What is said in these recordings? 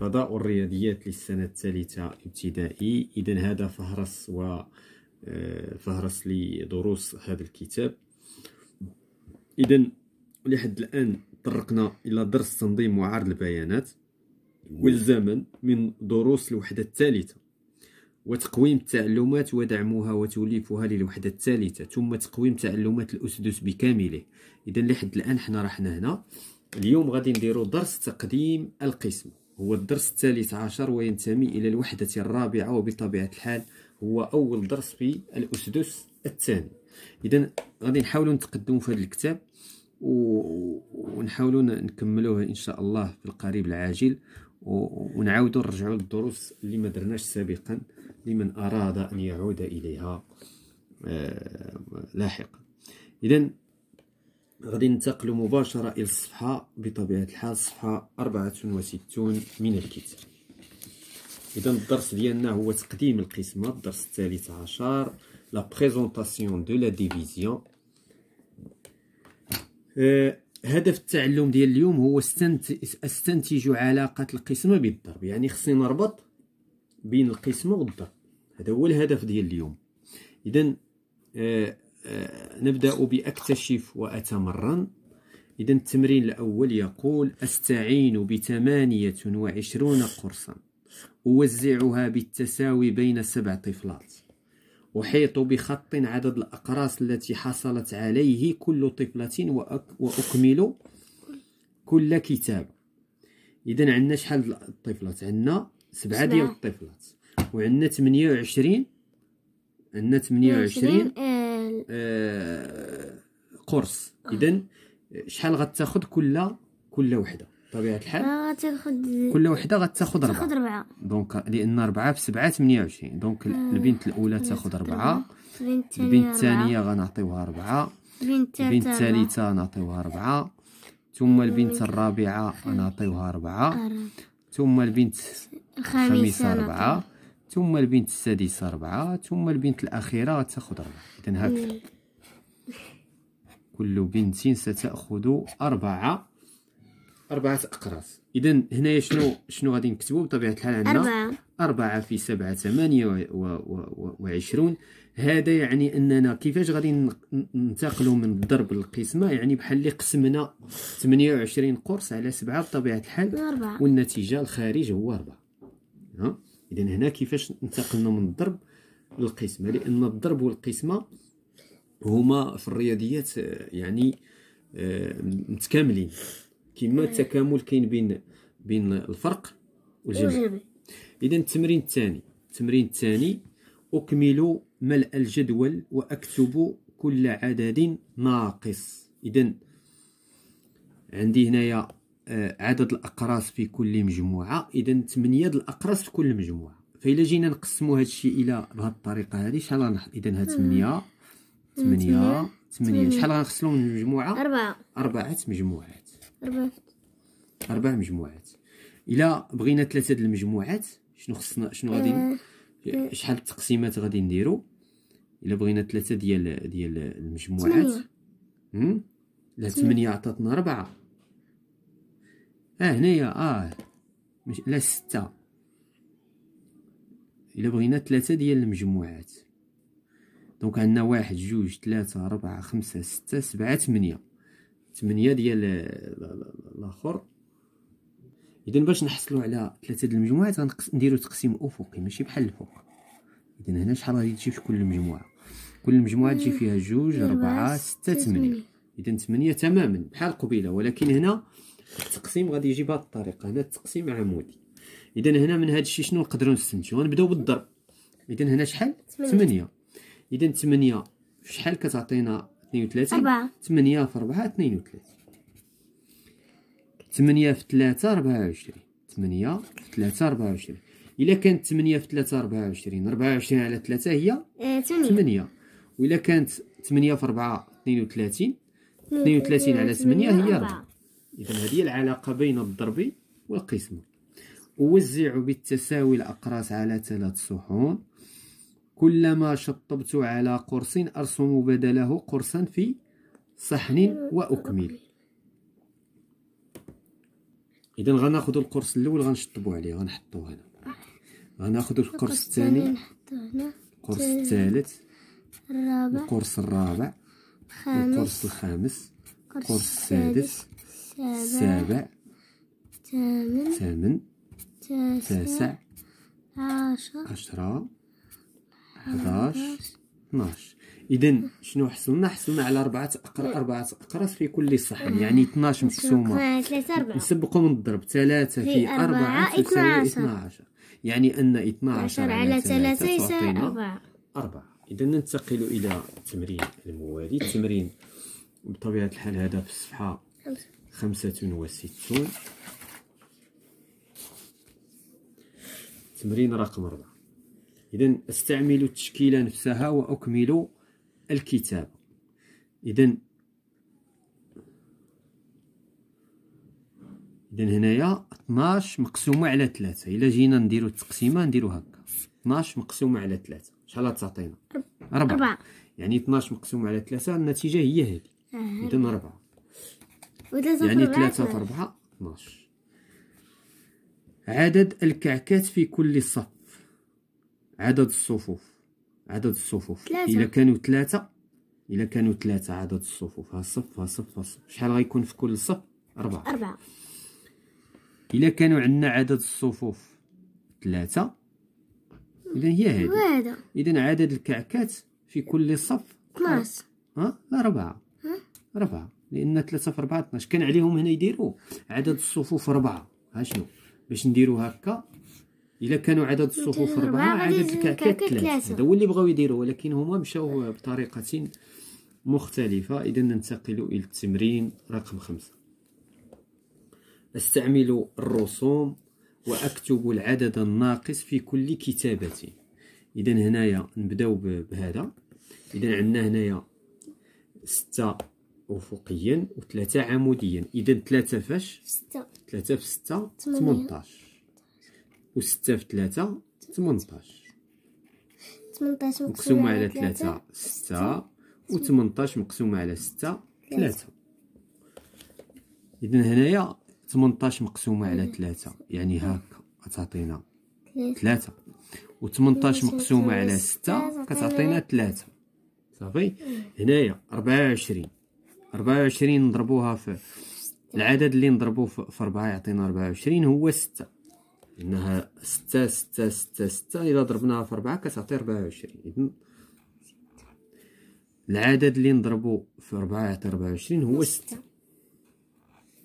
فضاء الرياضيات للسنة الثالثة ابتدائي. إذا هذا فهرس و آه، فهرس لدروس هذا الكتاب. إذا لحد الآن طرقنا إلى درس تنظيم وعرض البيانات والزمن من دروس الوحدة الثالثة وتقويم التعلمات ودعمها وتوليفها للوحدة الثالثة ثم تقويم تعلمات الأسدس بكامله. إذا لحد الآن حنا رحنا هنا. اليوم غادي نديرو درس تقديم القسم. هو الدرس الثالث عشر وينتمي إلى الوحدة الرابعة وبطبيعة الحال هو أول درس في الأسدس الثاني. إذا غادي نحاولوا نتقدموا في هذا الكتاب ونحاولوا نكملوه إن شاء الله في القريب العاجل ونعاودوا نرجعوا للدروس اللي ما درناش سابقا لمن أراد أن يعود إليها آه، لاحقا. إذا غادي ننتقل مباشرة إلى الصفحة بطبيعة الحال صفحة 64 من الكتاب. إذا الدرس ديالنا هو تقديم القسمة الدرس الثالث عشر la présentation de la division هدف التعلم ديال اليوم هو أستنتج علاقة القسمة بالضرب. يعني خصني نربط بين القسمة والضرب. هذا هو الهدف ديال اليوم. آه آه نبدأ بأكتشف وأتمرن. إذا التمرين الأول يقول أستعين بثمانية وعشرون قرصا. أوزعها بالتساوي بين سبع طفلات. أحيط بخط عدد الأقراص التي حصلت عليه كل طفلة وأكمل كل كتاب. إذا عندنا شحال الطفلات عندنا سبعة ديال الطفلات. وعندنا 28 عندنا 28 آه قرص. اذا شحال غتاخذ كل كل وحدة؟ بطبيعه الحال. غتاخذ كل وحدة غتاخذ ربعه تاخذ ربعه donc لأن ربعه في سبعة 28 donc البنت الأولى تاخذ ربعه البنت الثانية غنعطيوها ربعه البنت الثالثة نعطيوها ربعه ثم البنت الرابعة غنعطيوها ربعه ثم البنت الخامسة ربعه ثم البنت السادسة ربعة ثم البنت الأخيرة تأخذ ربعة. إذا هكذا. كل بنت ستأخذ أربعة. أربعة أقراص. إذا هنايا شنو شنو غادي نكتبو بطبيعة الحال عندنا؟ أربعة. أربعة في سبعة ثمانية وعشرون. هذا يعني أننا كيفاش غادي ننتقلوا من الضرب للقسمة يعني بحال اللي قسمنا ثمانية وعشرين قرص على سبعة بطبيعة الحال. والنتيجة الخارج هو أربعة. اذا هنا كيفاش انتقلنا من الضرب للقسمة؟ لأن الضرب والقسمة هما في الرياضيات آه، يعني آه، متكاملين. كما التكامل كاين بين بين الفرق والجمع اذا التمرين الثاني التمرين الثاني أكمل ملء الجدول وأكتب كل عدد ناقص. اذا عندي هنايا عدد الأقراص في كل مجموعة. إذا ثمانية الأقراص في كل مجموعة. فإلا جينا نقسموا هذا الشيء إلى بهذه الطريقة هذه شحال غنحط إذا هاد ثمانية ثمانية ثمانية. شحال غنخسروا من المجموعة أربعة. أربعة مجموعات. أربعة. أربع مجموعات. إلا بغينا ثلاثة د المجموعات شنو خصنا شنو غادي آه، شحال التقسيمات غادي نديرو؟ إلا بغينا ثلاثة ديال ديال المجموعات. لا ثمانية عطاتنا ربعة آه هنايا آه مش لا ستة الا بغينا ثلاثة ديال المجموعات دونك عندنا واحد جوج ثلاثة ربعة خمسة ستة سبعة ثمانية ثمانية ديال الآخر اذا باش نحصلوا على ثلاثة ديال المجموعات غنديروا تقسيم افقي ماشي بحال الفوق اذا هنا شحال غادي تجي في كل مجموعة كل مجموعة تجي فيها جوج ربعة ستة ثمانية اذا ثمانية تماما بحال قبيلة ولكن هنا التقسيم غادي يجي بهذه الطريقة هنا التقسيم عمودي. اذا هنا من هذا الشيء شنو نقدروا نستنتجوا غنبدأو بالضرب. اذا هنا شحال؟ 8 اذا 8 شحال كتعطينا؟ 32 4 8 في 4 32 8 في 3 24 8 في 3 24 إلا كانت 8 في 3 24 24 على 3 هي؟ 8 آه، وإلا كانت 8 في 4 32 32 على 8 هي 4 إذا هذه العلاقة بين الضرب والقسمة أوزع بالتساوي الأقراص على ثلاث صحون. كلما شطبت على قرص أرسم بدله قرصا في صحن وأكمل. اذا غناخذ القرص الأول غنشطبو عليه غنحطوه هنا. غناخذ القرص الثاني القرص الثالث الرابع القرص الرابع القرص الخامس القرص السادس سابع. ثامن ثامن. تاسع. عشر. عشرة. حداش. 12 اذا شنو حصلنا حصلنا على أربعة أقر أربعة أقراص في كل صحن. يعني 12 مقسومة نسبقوا من الضرب. ثلاثة في أربعة تساوي 12. 12 يعني أن 12 عشر على ثلاثة يساوي أربعة. أربعة. إذا ننتقل إلى التمرين الموالي التمرين بطبيعة الحال هذا في الصفحة خمسة وستون. تمرين رقم أربعة إذا أستعمل التشكيلة نفسها وأكمل الكتابة. إذا إذا هنايا 12 مقسومة على ثلاثة. إلا جينا نديرو التقسيمة نديرو هكا. 12 مقسومة على ثلاثة. شحال تعطينا أربعة يعني 12 مقسومة على ثلاثة النتيجة هي هذه. إذا أربعة يعني ثلاثة في أربعة 12 عدد الكعكات في كل صف. عدد الصفوف. عدد الصفوف. إلا كانوا ثلاثة إلا كانوا ثلاثة عدد الصفوف. ها صف ها صف ها صف. شحال غيكون في كل صف؟ أربعة. أربعة. إلا كانوا عندنا عدد الصفوف. ثلاثة. إذا هي هذه. إذا عدد الكعكات في كل صف؟ 12 ها؟ أربعة. ها؟ أربعة. لأن ثلاثة في أربعة 12 كان عليهم هنا يديروا عدد الصفوف ربعة ها شنو؟ باش نديروا هكا. إلا كانوا عدد الصفوف أربعة، ربعة غادي عدد يجيو الكعكات الكعكات ثلاثة. ثلاثة. هذا هو اللي بغاو يديروا ولكن هما مشاو بطريقة مختلفة. إذا ننتقل إلى التمرين رقم خمسة. أستعمل الرسوم وأكتب العدد الناقص في كل كتابة. إذا هنايا نبداو بهذا. إذا عندنا هنايا ستة أفقيا وثلاثة عموديا. إذا ثلاثة فاش؟ ستة. ثلاثة في ستة. ثمنطاش وستة في ثلاثة ثمنطاش 18 مقسومة على ثلاثة ستة. وثمنطاش مقسومة على ستة ثلاثة. إذا هنايا ثمنطاش مقسومة على ثلاثة. يعني هاكا غتعطينا ثلاثة. وثمنطاش مقسومة على ستة كتعطينا ثلاثة. صافي؟ هنايا ربعة وعشرين. ربعة وعشرين نضربوها في العدد اللي نضربوه في في ربعة يعطينا ربعة وعشرين هو ستة. لأنها ستة ستة ستة ستة. إذا ضربناها في ربعة كتعطي ربعة وعشرين. إذن العدد اللي نضربو في ربعة يعطي ربعة وعشرين هو ستة.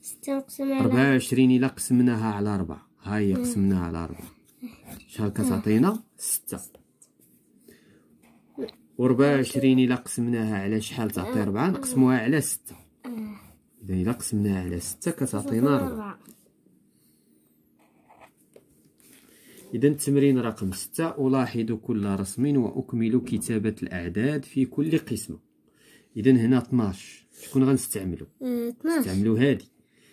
ستة. مقسومة على ربعة وعشرين إلا قسمناها على ربعة هاي قسمناها على ربعة شحال كتعطينا ستة. وربعة وعشرين إلا قسمناها على شحال تعطي ربعة نقسموها على ستة. إذا إلا قسمناها على ستة كتعطينا ربعة أربعة إذا التمرين رقم ستة ألاحظ كل رسم وأكمل كتابة الأعداد في كل قسمة. إذا هنا 12 شكون غنستعملو؟ آه، 12 نستعملو هادي.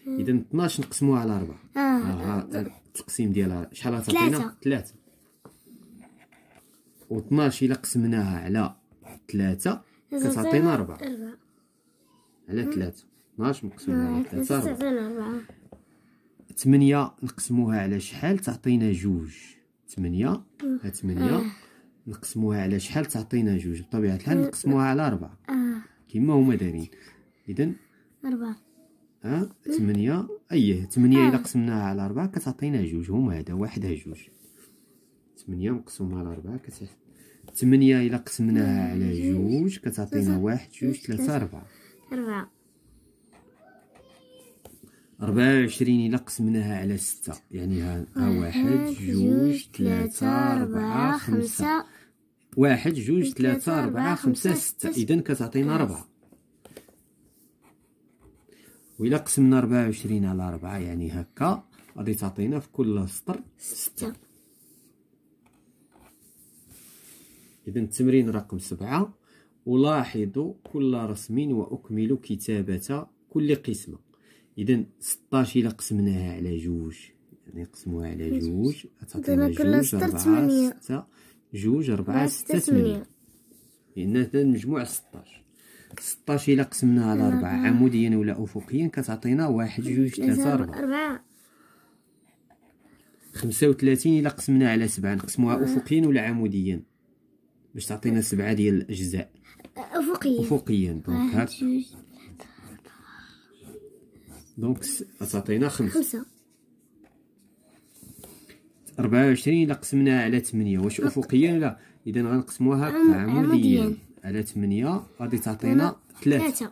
إذا 12 نقسموها على أربعة آه. ها ها التقسيم ديالها شحال غتعطينا؟ ثلاثة. ثلاثة و 12 إلا قسمناها على ثلاثة كتعطينا أربعة. أربعة. على ثلاثة. 12 مقسومة على ثلاثة أربعة. تعطينا أربعة. ثمانية نقسموها على شحال؟ تعطينا جوج. ثمانية ها ثمانية نقسموها على شحال؟ تعطينا جوج. بطبيعة الحال نقسموها على أربعة. آه. كيما هما دايرين. إذا أربعة. ها ثمانية. أيه ثمانية إلا قسمناها على أربعة كتعطينا جوج. هما هذا واحدها جوج. ثمانية مقسومة على أربعة كتعطي ثمانية إلا قسمناها على جوج كتعطينا واحد جوج ثلاثة أربعة. أربعة. أربعة وعشرين إلا قسمناها على ستة. يعني ها, ها واحد جوج ثلاثة أربعة خمسة. واحد جوج ثلاثة أربعة خمسة ستة. إذا كتعطينا أربعة. وإلا قسمنا ربعة وعشرين على أربعة يعني هكا. غادي تعطينا في كل سطر ستة. إذا التمرين رقم سبعة. ألاحظ كل رسم وأكمل كتابة كل قسمة. إذا ستاش إلا قسمناها على جوج. يعني نقسموها على جوج. تعطينا جوج أربعة. ستة. جوج أربعة ستة ثمانية. لأن هذا المجموع ستاش. ستاش إلا قسمناها على أربعة. عموديا ولا أفقيا كتعطينا واحد جوج ثلاثة أربعة. أربعة. خمسة وثلاثين إلا قسمناها على سبعة. نقسموها أفقيا ولا عموديا باش تعطينا سبعة ديال الأجزاء. أفقية. أفقيا donc جوج donc تعطينا خمسة. خمسة. أربعة وعشرين إلا قسمناها على ثمانية. واش أفقيا ولا؟ إذا غنقسموها عم- عموديا. على ثمانية غادي تعطينا ثلاثة. ثلاثة.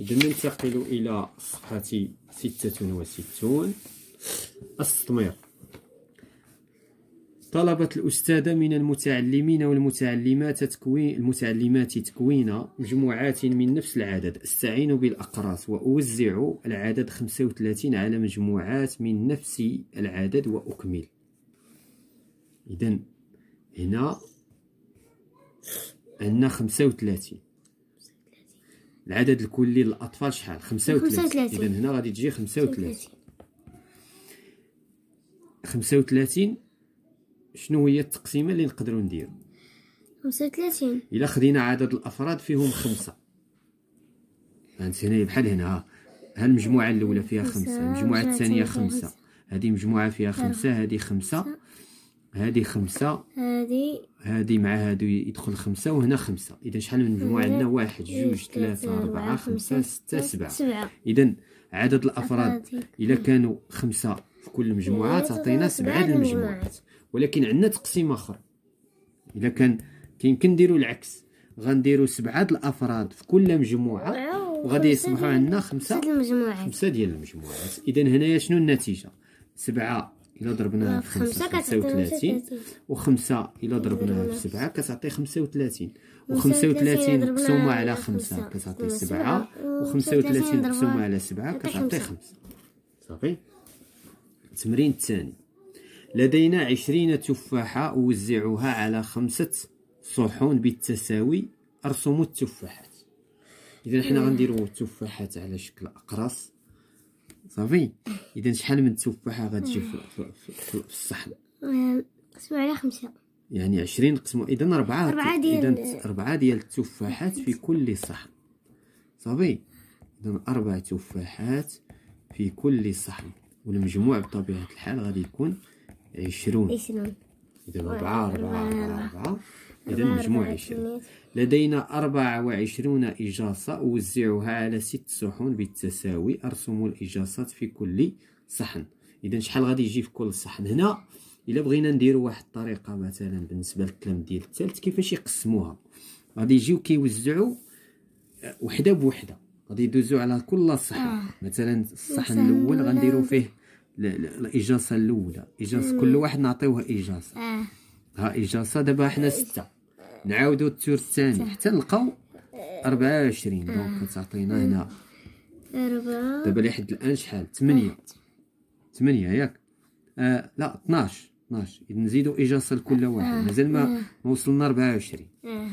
إذا ننتقل إلى صفحة ستة وستون. السطمير. طلبت الأستاذة من المتعلمين والمتعلمات تكوين المتعلمات تكوين مجموعات من نفس العدد. أستعين بالأقراص وأوزع العدد 35 على مجموعات من نفس العدد وأكمل. إذا هنا عندنا 35 العدد الكلي للأطفال شحال؟ 35 35. إذا هنا غادي تجي 35 35 شنو هي التقسيمة اللي نقدروا نديرو؟ خمسة وثلاثين. إلا خدينا عدد الأفراد فيهم خمسة. فهمت هنا بحال هنا ها. المجموعه الأولى فيها خمسة، خمسة المجموعه الثانية خمسة. خمسة. هذه مجموعة فيها خمسة هذه خمسة. هذه خمسة. هذه. هذه مع هادو يدخل خمسة وهنا خمسة. إذا شحال من مجموعة؟ هنا عندنا واحد جوج جوج، ثلاثة، أربعة، خمسة، سبعة. سبعة. إذا عدد الأفراد أفراد. الا كانوا خمسة في كل مجموعة إذا تعطينا سبعة المجموعات. ولكن عندنا تقسيم آخر. الا كان كيمكن نديرو العكس. غنديرو سبعة د الأفراد في كل مجموعة. وغادي يصبحوا عندنا خمسة. خمسة المجموعات. خمسة ديال المجموعات. اذا هنايا شنو النتيجة؟ سبعة إلا ضربناها في خمسة خمسة وثلاثين. وخمسة إلا ضربناها في سبعة كتعطي خمسة وثلاثين. وخمسة وثلاثين ضربناها مقسومة على. خمسة. كتعطي سبعة. سبعة. وخمسة وخمسة وثلاثين وثلاثين مقسومة ضربها على سبعة تعطي كتعطي. خمسة. صافي؟ التمرين الثاني. لدينا عشرين تفاحة أوزعها على خمسة صحون بالتساوي أرسم التفاحات. إذا حنا غنديرو التفاحات على شكل أقراص صافي؟ إذا شحال من تفاحة غتجي في, الصحن؟ قسموا على خمسة. يعني عشرين قسموا إذا أربعة. ديال- إذا أربعة ديال التفاحات في كل صحن. صافي؟ إذا أربع تفاحات في كل صحن. والمجموع بطبيعة الحال غادي يكون عشرون. عشرون. إذا أربعة أربعة أربعة إذا عشرون. ثمانية. لدينا أربعة وعشرون إجاصة أوزعها على ست صحون بالتساوي. أرسم الإجاصات في كل صحن. إذا شحال غادي يجي في كل صحن هنا؟ إلا بغينا نديرو واحد الطريقة مثلا بالنسبة للكلام ديال الثالث كيفاش يقسموها؟ غادي يجيو كيوزعوا آه، وحدة بوحدة. غادي يدوزو على كل صحن. آه. مثلا الصحن الأول غنديرو غندير- فيه الإجاصة الأولى. إجاصة كل واحد نعطيوه إجاصة آه. ها إجاصة دابا حنا ستة. نعاودو ال tour الثاني. حتى نلقاو أربعة وعشرين. donc كتعطينا هنا. أربعة. دابا لحد الآن شحال؟ تمنية تمنية ياك. آه لا 12 12 إذا نزيدو إجاصة لكل واحد. مازال ما وصلنا 24 آه.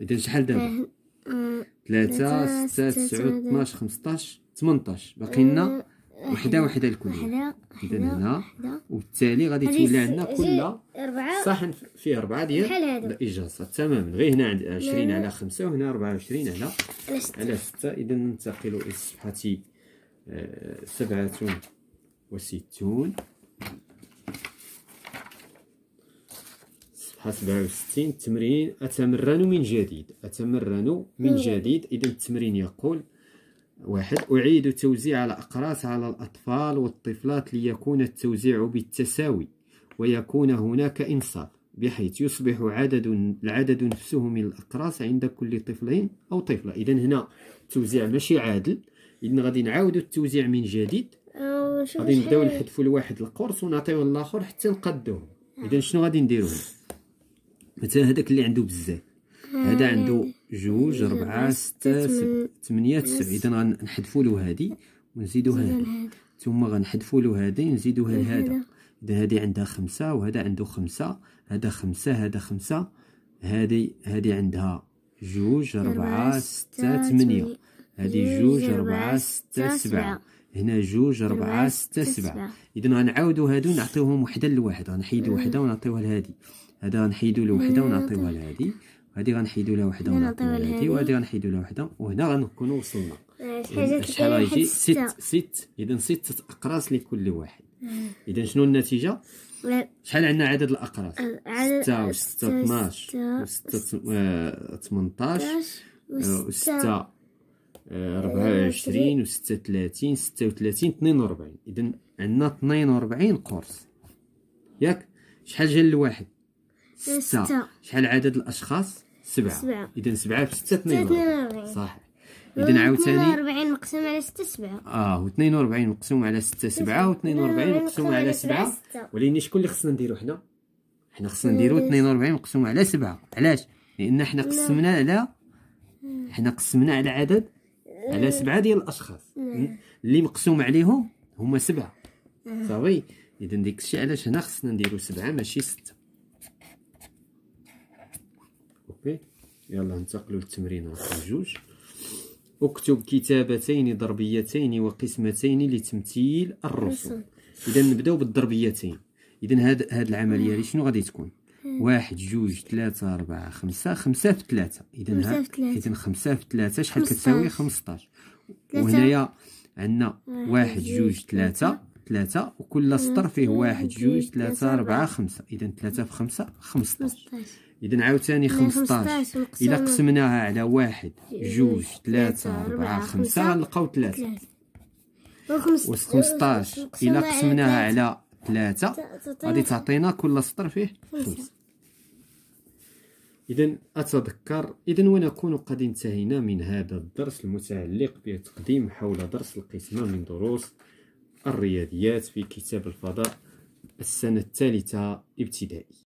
إذا شحال دابا؟ آه، 3 ثلاثة، 6 ستة، 9 12 15 18 باقي لنا وحدة وحدة لكل واحد وحدة إذا وحدة هنا. وبالتالي غادي تولي عندنا كل صحن فيه أربعة ديال. الإجازة. تماما. غير هنا عند 20 على 5 وهنا 24 على على ستة. على 6 إذا ننتقل إلى الصفحة آه، سبعة وستون. صفحة سبعة وستين. تمرين أتمرن من جديد. أتمرن من جديد. إذا التمرين يقول واحد. أعيد توزيع الأقراص على الأطفال والطفلات ليكون التوزيع بالتساوي ويكون هناك إنصاف بحيث يصبح عدد العدد نفسه من الأقراص عند كل طفل أو طفلة. إذا هنا التوزيع ماشي عادل. إذا غادي نعاودو التوزيع من جديد. غادي نبداو نحذفوا لواحد القرص ونعطيوه للآخر حتى نقادوه اذا شنو غادي نديرو هنا مثلا هذاك اللي عنده بزاف. هذا عنده جوج ربعة ستة ثمانية تسعة. إذا غنحذفوا له هادي ونزيدو هادي ثم غنحذفوا له هادي ونزيدوها لهذا إذا هادي عندها خمسة وهذا عنده خمسة هذا خمسة هذا خمسة. هادي هادي عندها جوج ربعة ستة ثمانية. هادي جوج ربعة ستة سبعة. هنا جوج ربعة ستة سبعة. إذا غنعاودو هادو نعطيوهم وحدة لواحد. غنحيدو وحدة ونعطيوها لهادي. هذا غنحيدو له وحدة ونعطيوها لهادي. هادي غنحيدو لها ونعطيوها نعطيوها لهادي. وهادي غنحيدو لها وحدة وهنا غنكونو وصلنا. آه، شحال لك غيجي ست ست اذا ستة أقراص لكل واحد. اذا شنو النتيجة؟ لا، شحال عندنا عدد الأقراص؟ عدد ستة و ستة 12 ستة و ستة. 18 وستة. و ستة ربعة وعشرين و ستة تلاتين ستة وتلاتين اثنين وربعين. إذا عندنا اثنين وربعين قرص. ياك؟ شحال جا الواحد ستة. شحال عدد الأشخاص؟ سبعة. سبعة. إذا سبعة في ستة اثنين اثنين وربعين وأربعين. صح إذا عاوتاني 42 مقسوم على ستة سبعة. آه و 42 مقسوم على 6 7 و 42 مقسوم على 7 ستة. ولكن شكون اللي خصنا نديرو حنا؟ حنا خصنا نديرو 42 مقسوم على 7 علاش؟ لأن حنا قسمنا على حنا قسمنا على عدد على 7 ديال الأشخاص. اللي مقسوم عليهم هما 7 صافي؟ إذا ديك الشيء علاش هنا خصنا نديرو 7 ماشي 6 أوكي يلا ننتقلوا للتمرين رقم جوج اكتب كتابتين ضربيتين وقسمتين لتمثيل الرسوم اذا نبداو بالضربيتين اذا هاد هاد العملية هذه شنو غادي تكون واحد جوج ثلاثة أربعة خمسة خمسة في ثلاثة إذا. إذا خمسة في ثلاثة شحال. كتساوي خمسطاش. وهنايا عندنا واحد جوج ثلاثة ثلاثة وكل سطر فيه واحد جوج ثلاثة أربعة. خمسة إذا ثلاثة في خمسة خمسطاش 15 إذا عاوتاني خمسطاش. خمسطاش. إلا مقسومة. قسمناها على واحد جوج جوج، ثلاثة ثلاثة، أربعة خمسة. غنلقاو ثلاثة. و 15 مقسومة إلا على قسمناها. على ثلاثة غادي تعطينا كل سطر فيه خمسة. إذا أتذكر إذا ونكون قد انتهينا من هذا الدرس المتعلق بالتقديم حول درس القسمة من دروس الرياضيات في كتاب الفضاء السنة الثالثة ابتدائي.